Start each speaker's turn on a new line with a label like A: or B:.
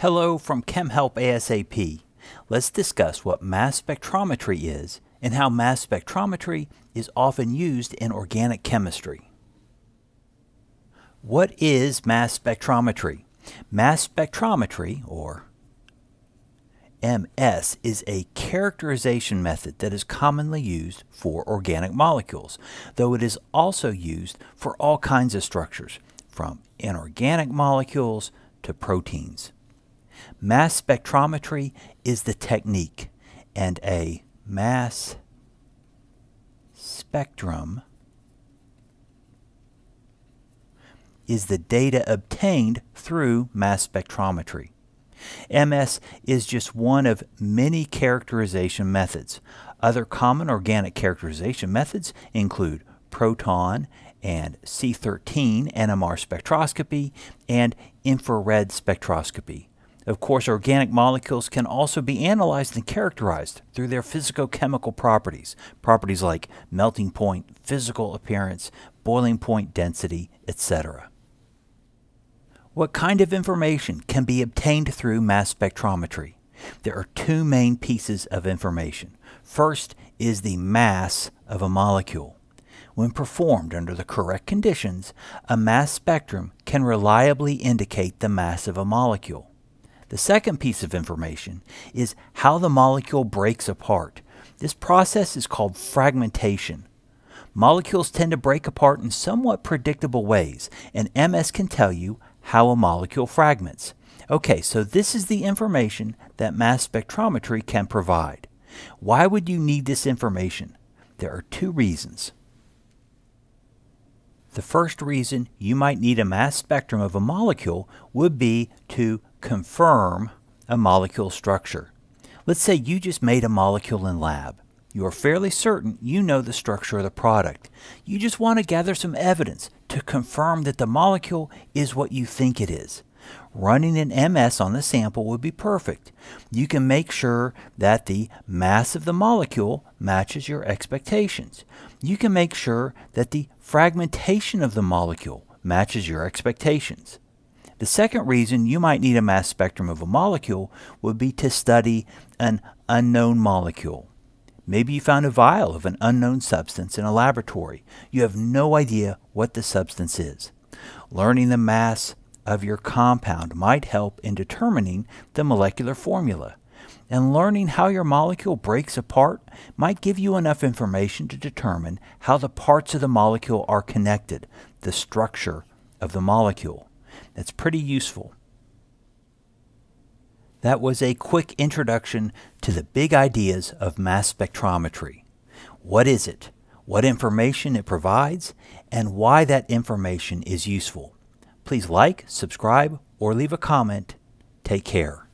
A: Hello from ChemHelp ASAP. Let's discuss what mass spectrometry is and how mass spectrometry is often used in organic chemistry. What is mass spectrometry? Mass spectrometry, or MS, is a characterization method that is commonly used for organic molecules, though it is also used for all kinds of structures, from inorganic molecules to proteins. Mass spectrometry is the technique, and a mass spectrum is the data obtained through mass spectrometry. MS is just one of many characterization methods. Other common organic characterization methods include proton and C13 NMR spectroscopy and infrared spectroscopy. Of course, organic molecules can also be analyzed and characterized through their physicochemical properties, properties like melting point, physical appearance, boiling point density, etc. What kind of information can be obtained through mass spectrometry? There are two main pieces of information. First is the mass of a molecule. When performed under the correct conditions, a mass spectrum can reliably indicate the mass of a molecule. The second piece of information is how the molecule breaks apart. This process is called fragmentation. Molecules tend to break apart in somewhat predictable ways, and MS can tell you how a molecule fragments. Okay, so this is the information that mass spectrometry can provide. Why would you need this information? There are two reasons. The first reason you might need a mass spectrum of a molecule would be to confirm a molecule structure. Let's say you just made a molecule in lab. You are fairly certain you know the structure of the product. You just want to gather some evidence to confirm that the molecule is what you think it is. Running an MS on the sample would be perfect. You can make sure that the mass of the molecule matches your expectations. You can make sure that the fragmentation of the molecule matches your expectations. The second reason you might need a mass spectrum of a molecule would be to study an unknown molecule. Maybe you found a vial of an unknown substance in a laboratory. You have no idea what the substance is. Learning the mass of your compound might help in determining the molecular formula. And learning how your molecule breaks apart might give you enough information to determine how the parts of the molecule are connected, the structure of the molecule. That's pretty useful. That was a quick introduction to the big ideas of mass spectrometry. What is it? What information it provides? And why that information is useful. Please like, subscribe, or leave a comment. Take care.